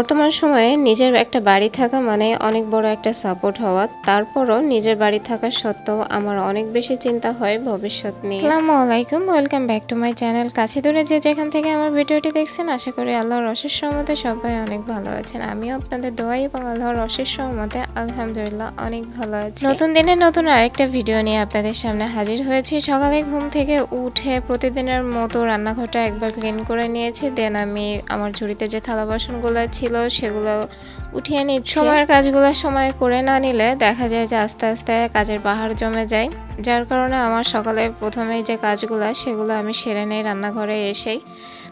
বর্তমান সময়ে নিজের একটা বাড়ি থাকা মানে অনেক বড় একটা সাপোর্ট হওয়া। তারপরও নিজের বাড়ি থাকা সত্ত্বেও আমার অনেক বেশি চিন্তা হয় ভবিষ্যৎ নিয়ে। আসসালামু আলাইকুম welcome back to my channel কাছে দূরে যে যেখান থেকে আমার ভিডিওটি দেখছেন আশা করি আল্লাহর অশেষ সহমতে সবাই অনেক ভালো আছেন। আমিও আপনাদের দোয়াই এবং আল্লাহর অশেষ সহমতে আলহামদুলিল্লাহ অনেক ভালো আছি। নতুন দিনে নতুন আরেকটা ভিডিও নিয়ে আপনাদের সামনে হাজির হয়েছি। সকালে ঘুম থেকে উঠে প্রতিদিনের মতো রান্নাঘরটা একবার ক্লিন করে নিয়েছি। দেন আমি আমার ঝুড়িতে যে থালা বাসনগুলো ছিল সেগুলো উঠিয়ে নিচ্ছি। সময়ের কাজগুলো সময় করে না নিলে দেখা যায় যে আস্তে আস্তে কাজের বাহার জমে যায়। যার কারণে আমার সকালে প্রথমেই যে কাজগুলো সেগুলো আমি সেরে নেই রান্নাঘরে এসেই।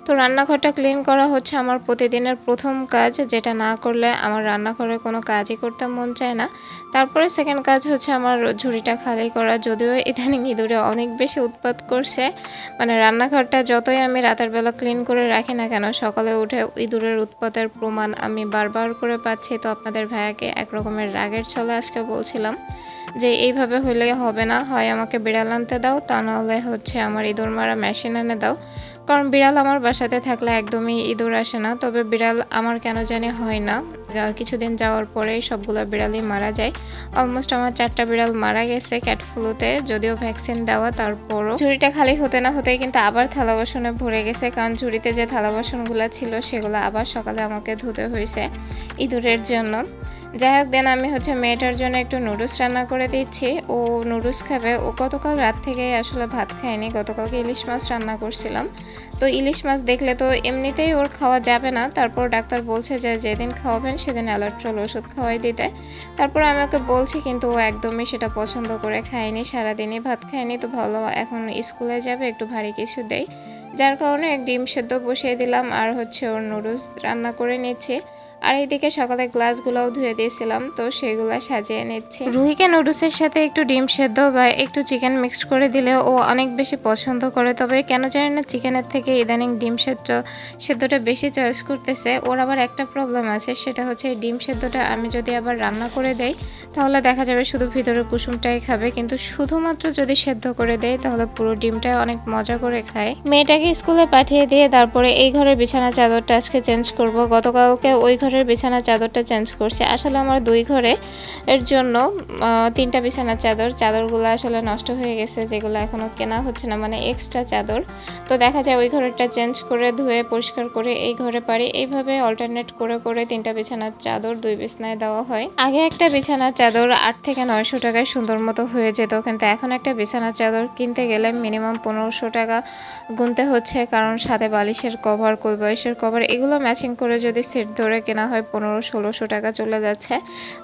তো রান্নাঘরটা ক্লিন করা হচ্ছে আমার প্রতিদিনের প্রথম কাজ, যেটা না করলে আমার রান্নাঘরে কোনো কাজই করতে মন চায় না। তারপরে সেকেন্ড কাজ হচ্ছে আমার ঝুড়িটা খালি করা, যদিও ইদানিং ইঁদুরে অনেক বেশি উৎপাত করছে। মানে রান্নাঘরটা যতই আমি রাতের বেলা ক্লিন করে রাখি না কেন, সকালে উঠে ইঁদুরের উৎপাতের প্রমাণ আমি বারবার করে পাচ্ছি। তো আপনাদের ভাইয়াকে একরকমের রাগের ছলে আজকে বলছিলাম যে, এইভাবে হইলে হবে না, হয় আমাকে বিড়াল আনতে দাও, তা নাহলে হচ্ছে আমার ইঁদুর মারা মেশিন এনে দাও। কারণ বিড়াল আমার বাসাতে থাকলে একদমই ইঁদুর আসে না, তবে বিড়াল আমার কেন জানি হয় না। কিছুদিন যাওয়ার পরেই সবগুলো বিড়ালই মারা যায়। অলমোস্ট আমার চারটা বিড়াল মারা গেছে ক্যাট ফ্লুতে যদিও ভ্যাকসিন দেওয়া, তারপরও। ঝুড়িটা খালি হতে না হতেই কিন্তু আবার থালা বাসনে ভরে গেছে, কারণ ঝুড়িতে যে থালা বাসনগুলো ছিল সেগুলো আবার সকালে আমাকে ধুতে হয়েছে ইঁদুরের জন্য। যাই হোক দেন আমি হচ্ছে মেয়েটার জন্য একটু নুডলস রান্না করে দিচ্ছি। ও নুডলস খাবে। ও গতকাল রাত থেকেই আসলে ভাত খায়নি, গতকালকে ইলিশ মাছ রান্না করছিলাম। তো ইলিশ মাছ দেখলে তো এমনিতেই ওর খাওয়া যাবে না। তারপর ডাক্তার বলছে যে যেদিন খাওয়াবেন সেদিন অ্যালার্ট্রল ওষুধ খাওয়াই দিতে। তারপর আমি ওকে বলছি, কিন্তু ও একদমই সেটা পছন্দ করে খায়নি, সারাদিনই ভাত খায়নি। তো ভালো, এখন স্কুলে যাবে, একটু ভারী কিছু দেয় যার কারণে ডিম সেদ্ধ বসিয়ে দিলাম, আর হচ্ছে ওর নুডলস রান্না করে নিচ্ছি। আর এইদিকে সকালে গ্লাসগুলোও ধুয়ে দিয়েছিলাম, তো সেগুলো সাজিয়ে নিচ্ছি। রুহিকে নুডলসের সাথে একটু ডিম সেদ্ধ বা একটু চিকেন মিক্সড করে দিলে ও অনেক বেশি পছন্দ করে, তবে কেন জানি না চিকেনের থেকে ইদানিং ডিম সেদ্ধ, সেদ্ধটা বেশি চয়েস করতেছে। ওর আবার একটা প্রবলেম আছে, সেটা হচ্ছে ডিম সেদ্ধটা আমি যদি আবার রান্না করে দেই, তাহলে দেখা যাবে শুধু ভিতরে কুসুমটাই খাবে, কিন্তু শুধুমাত্র যদি সেদ্ধ করে দেয় তাহলে পুরো ডিমটা অনেক মজা করে খায়। মেয়েটাকে স্কুলে পাঠিয়ে দিয়ে তারপরে এই ঘরের বিছানা চাদরটা আজকে চেঞ্জ করব। গতকালকে ওই ঘর ঘরের বিছানার চাদরটা চেঞ্জ করছি। আসলে আমার দুই ঘরে এর জন্য তিনটা বিছানার চাদর। চাদরগুলো আসলে নষ্ট হয়ে গেছে, যেগুলো এখনও কেনা হচ্ছে না মানে এক্সট্রা চাদর। তো দেখা যায় ওই ঘরেরটা চেঞ্জ করে, ধুয়ে, পরিষ্কার করে এই ঘরে পারি। এইভাবে অল্টারনেট করে করে তিনটা বিছানার চাদর দুই বিছনায় দেওয়া হয়। আগে একটা বিছানার চাদর আট থেকে নয়শো টাকায় সুন্দর মতো হয়ে যেত, কিন্তু এখন একটা বিছানার চাদর কিনতে গেলে মিনিমাম পনেরোশো টাকা গুনতে হচ্ছে, কারণ সাথে বালিশের কভার কোলবালিশের কভার এগুলো ম্যাচিং করে যদি সেট ধরে কেনা হয় পনেরো, ষোলোশো টাকা চলে যাচ্ছে।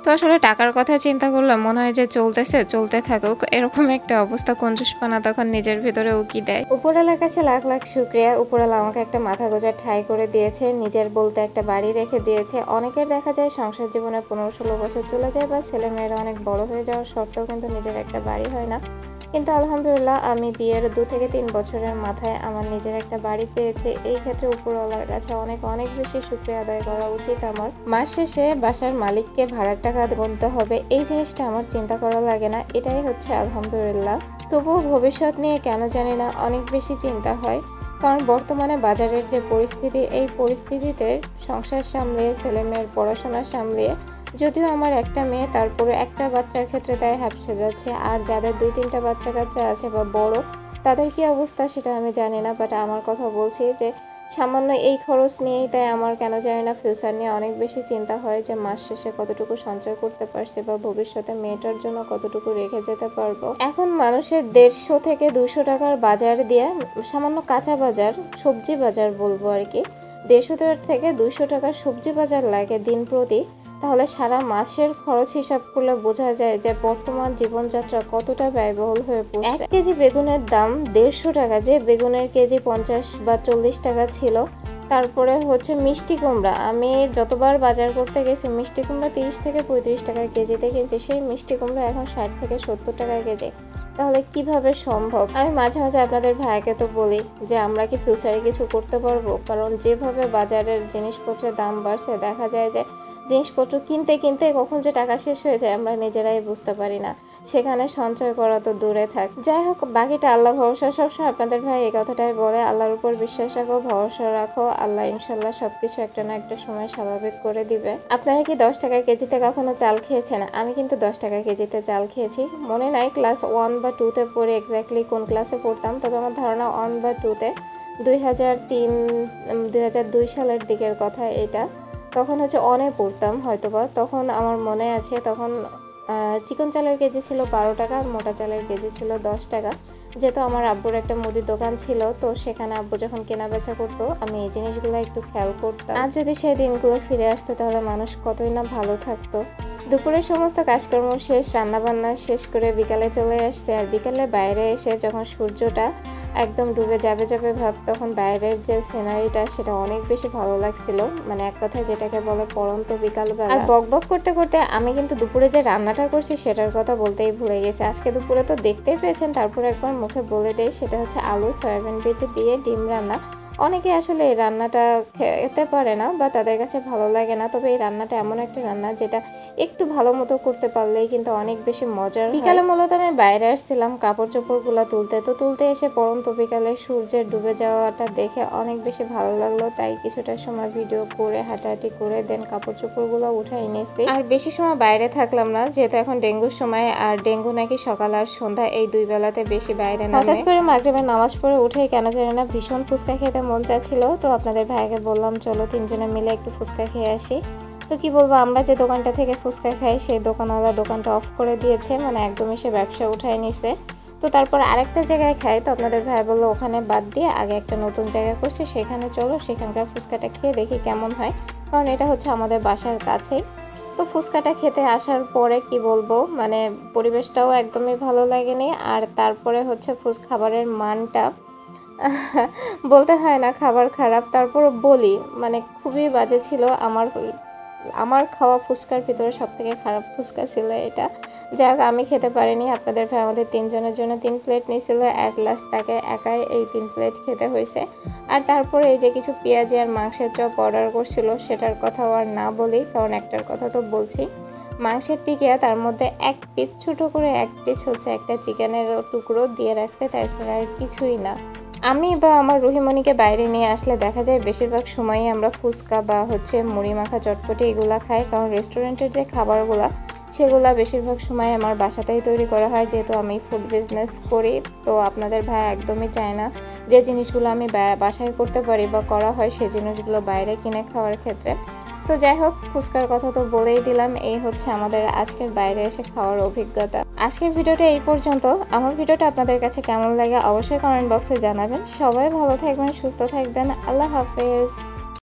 তো আসলে টাকার কথা চিন্তা করলে মনে হয় যে চলতেছে, চলতে থাকুক। এরকম একটা অবস্থা কঞ্জুসপানা তখন নিজের ভেতরে উকি দেয়। উপরালার কাছে লাখ লাখ শুক্রিয়া। উপরালা আমাকে একটা মাথা গোজার ঠাই করে দিয়েছে। নিজের বলতে একটা বাড়ি রেখে দিয়েছে। অনেকের দেখা যায় সংসার জীবনে পনেরো, ষোলো বছর চলে যায় বা ছেলে মেয়েরা অনেক বড় হয়ে যাওয়ার সত্ত্বেও কিন্তু নিজের একটা বাড়ি হয় না। কিন্তু আলহামদুলিল্লাহ, আমি বিয়ের দু থেকে তিন বছরের মাথায় আমার নিজের একটা বাড়ি পেয়েছে। এই ক্ষেত্রে উপরওয়ালার কাছে অনেক অনেক বেশি শুক্রিয়া আদায় করা উচিত আমার। মাস শেষে বাসার মালিককে ভাড়ার টাকা গুনতে হবে, এই জিনিসটা আমার চিন্তা করা লাগে না, এটাই হচ্ছে আলহামদুলিল্লাহ। তবুও ভবিষ্যৎ নিয়ে কেন জানি না, অনেক বেশি চিন্তা হয়। কারণ বর্তমানে বাজারের যে পরিস্থিতি, এই পরিস্থিতিতে সংসার সামলিয়ে, ছেলেমেয়ের পড়াশোনা সামলিয়ে যদিও আমার একটা মেয়ে, তারপরে একটা বাচ্চার ক্ষেত্রে তাই হ্যাপসে যাচ্ছে। আর যাদের দুই তিনটা বাচ্চা কাচ্চা আছে বা বড়, তাদের কি অবস্থা সেটা আমি জানি না বাট আমার কথা বলছি যে সামান্য এই খরচ নিয়েই তাই আমার কেন জানি না ফিউচার নিয়ে অনেক বেশি চিন্তা হয় যে মাস শেষে কতটুকু সঞ্চয় করতে পারছে বা ভবিষ্যতে মেয়েটার জন্য কতটুকু রেখে যেতে পারব। এখন মানুষের দেড়শো থেকে দুশো টাকার বাজার দিয়ে সামান্য কাঁচা বাজার, সবজি বাজার বলব আর কি, দেড়শো থেকে দুশো টাকার সবজি বাজার লাগে দিন প্রতি। তাহলে সারা মাসের খরচ হিসাব করলে বোঝা যায় যে বর্তমান জীবনযাত্রা কতটা ব্যয়বহুল হয়ে পড়ছে। এক কেজি বেগুনের দাম দেড়শো টাকা, যে বেগুনের কেজি পঞ্চাশ বা চল্লিশ টাকা ছিল, তারপরে হচ্ছে মিষ্টি কুমড়া। আমি যতবার বাজার করতে গেছি, মিষ্টি কুমড়া তিরিশ থেকে পঁয়ত্রিশ টাকা কেজিতে কিনছি, সেই মিষ্টি কুমড়া এখন ষাট থেকে সত্তর টাকা কেজি। তাহলে কীভাবে সম্ভব? আমি মাঝে মাঝে আপনাদের ভাইকে তো বলি যে, আমরা কি ফিউচারে কিছু করতে পারব? কারণ যেভাবে বাজারের জিনিসপত্রের দাম বাড়ছে, দেখা যায় যে জিনিসপত্র কিনতে কিনতে কখন যে টাকা শেষ হয়ে যায় আমরা নিজেরাই বুঝতে পারি না। সেখানে সঞ্চয় করা তো দূরে থাক। যাই হোক, বাকিটা আল্লাহ ভরসা। সবসময় আপনাদের ভাই এই কথাটাই বলে, আল্লাহর উপর বিশ্বাস রাখো, ভরসা রাখো। আল্লাহ ইনশাল্লাহ সবকিছু একটা না একটা সময় স্বাভাবিক করে দিবে। আপনারা কি দশ টাকা কেজিতে কখনো চাল খেয়েছেন? আমি কিন্তু দশ টাকা কেজিতে চাল খেয়েছি। মনে নাই ক্লাস ওয়ান বা টুতে পড়ে এক্স্যাক্টলি কোন ক্লাসে পড়তাম, তবে আমার ধারণা ওয়ান বা টুতে দুই হাজার তিন দুই সালের দিকের কথা এটা। তখন হচ্ছে অনে পড়তাম, হয়তোবা। তখন আমার মনে আছে, তখন চিকন চালের কেজি ছিল বারো টাকা আর মোটা চালের কেজি ছিল দশ টাকা। যেহেতু আমার আব্বুর একটা মুদির দোকান ছিল, তো সেখানে আব্বু যখন কেনা বেচা করতো, আমি এই জিনিসগুলো একটু খেয়াল করতাম। আর যদি সেই দিনগুলো ফিরে আসতো, তাহলে মানুষ কতই না ভালো থাকতো। দুপুরের সমস্ত কাজকর্ম শেষ, রান্নাবান্না শেষ করে বিকালে চলে আসছে আর বিকালে বাইরে এসে যখন সূর্যটা একদম ডুবে যাবে যাবে ভাব, তখন বাইরের যে সিনারিটা সেটা অনেক বেশি ভালো লাগছিল। মানে এক কথায় যেটাকে বলে পরন্ত বিকালবেলা। আর বক বক করতে করতে আমি কিন্তু দুপুরে যে রান্নাটা করছি সেটার কথা বলতেই ভুলে গেছি। আজকে দুপুরে তো দেখতেই পেয়েছেন, তারপর একবার মুখে বলে দেয় সেটা হচ্ছে আলু, সয়াবিন, বিটি দিয়ে ডিম রান্না। অনেকে আসলে এই রান্নাটা খেতে পারে না বা তাদের কাছে ভালো লাগে না, তবে এই রান্নাটা এমন একটা রান্না যেটা একটু ভালো মতো করতে পারলেই কিন্তু অনেক বেশি মজার বিকালে মূলত আমি বাইরে আসছিলাম কাপড় চোপড়গুলো তুলতে, তো তুলতে এসে পরন্ত বিকালে সূর্যের ডুবে যাওয়াটা দেখে অনেক বেশি ভালো লাগল, তাই কিছুটা সময় ভিডিও করে হাঁটাহাঁটি করে দেন কাপড় চোপড়গুলো উঠাই নিয়েছি। আর বেশি সময় বাইরে থাকলাম না, যেহেতু এখন ডেঙ্গুর সময়, আর ডেঙ্গু নাকি সকাল আর সন্ধ্যা এই দুই বেলাতে বেশি বাইরে না হঠাৎ করে মাগরিবের নামাজ পড়ে উঠে কেন জানি না ভীষণ ফুচকা খেতে মন চাচ্ছিল তো আপনাদের ভাইকে বললাম, চলো তিনজনে মিলে একটু ফুচকা খেয়ে আসি। তো কি বলব, আমরা যে দোকানটা থেকে ফুচকা খাই, সেই দোকানওয়ালা দোকানটা অফ করে দিয়েছে মানে একদমই সে ব্যবসা উঠায় নিছে। তো তারপর আরেকটা জায়গায় খাই, তো আপনাদের ভাই বলল, ওখানে বাদ দিয়ে আগে একটা নতুন জায়গা করছে, সেখানে চলো, সেখানকার ফুচকাটা খেয়ে দেখি কেমন হয়। কারণ এটা হচ্ছে আমাদের বাসার কাছেই। তো ফুচকাটা খেতে আসার পরে কি বলব মানে পরিবেশটাও একদমই ভালো লাগেনি, আর তারপরে হচ্ছে ফুচ, খাবারের মানটা বলতে হয় না, খাবার খারাপ। তারপর বলি মানে খুবই বাজে ছিল আমার আমার খাওয়া ফুচকার ভিতরে সব থেকে খারাপ ফুচকা ছিল এটা। যাক, আমি খেতে পারিনি, আপনাদের ভাই আমাদের তিনজনের জন্য তিন প্লেট নিয়েছিল অ্যাট লাস্ট তাকে একাই এই তিন প্লেট খেতে হয়েছে। আর তারপরে এই যে কিছু পেঁয়াজি আর মাংসের চপ অর্ডার করছিল, সেটার কথাও আর না বলি, কারণ একটার কথা তো বলছি। মাংসের টিকিয়া তার মধ্যে এক পিস ছোটো করে এক পিস হচ্ছে একটা চিকেনের টুকরো দিয়ে রাখছে তাই ছাড়া আর কিছুই না। আমি বা আমার রুহিমণিকে বাইরে নিয়ে আসলে দেখা যায় বেশিরভাগ সময়ই আমরা ফুচকা বা হচ্ছে মুড়ি মাখা চটপটি এগুলা খাই। কারণ রেস্টুরেন্টের যে খাবারগুলা, সেগুলা বেশিরভাগ সময় আমার বাসাতেই তৈরি করা হয়। যেহেতু আমি ফুড বিজনেস করি, তো আপনাদের ভাই একদমই চায় না যে জিনিসগুলো আমি বাসায় করতে পারি বা করা হয় সেই জিনিসগুলো বাইরে কিনে খাওয়ার ক্ষেত্রে। তো যাই হোক, ফুচকার কথা তো বলেই দিলাম, এই হচ্ছে আমাদের আজকের বাইরে এসে খাওয়ার অভিজ্ঞতা। আজকের ভিডিওটা এই পর্যন্ত। আমার ভিডিওটা আপনাদের কাছে কেমন লাগে অবশ্যই কমেন্ট বক্সে জানাবেন। সবাই ভালো থাকবেন, সুস্থ থাকবেন। আল্লাহ হাফেজ।